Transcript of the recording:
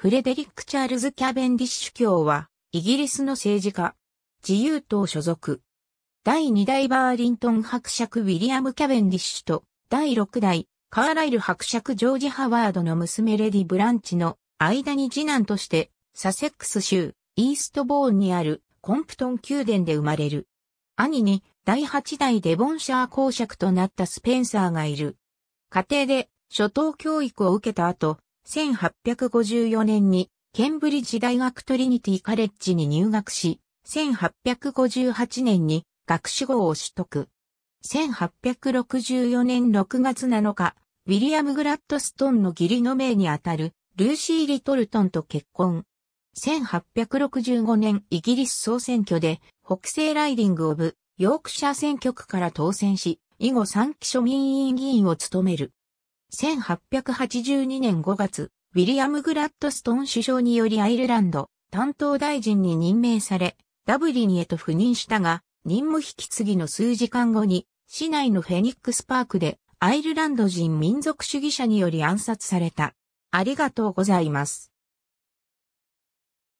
フレデリック・チャールズ・キャベンディッシュ教は、イギリスの政治家、自由党所属。第2代バーリントン伯爵ウィリアム・キャベンディッシュと、第6代カーライル伯爵ジョージ・ハワードの娘レディ・ブランチの間に次男として、サセックス州、イーストボーンにあるコンプトン宮殿で生まれる。兄に第8代デボンシャー公爵となったスペンサーがいる。家庭で初等教育を受けた後、1854年にケンブリッジ大学トリニティカレッジに入学し、1858年に学士号を取得。1864年6月7日、ウィリアム・グラッドストンの義理の命にあたるルーシー・リトルトンと結婚。1865年イギリス総選挙で北西ライディングオブヨークシャー選挙区から当選し、以後3期庶民委員議員を務める。1882年5月、ウィリアム・グラッドストン首相によりアイルランド担当大臣に任命され、ダブリニへと赴任したが、任務引き継ぎの数時間後に、市内のフェニックスパークで、アイルランド人民族主義者により暗殺された。ありがとうございます。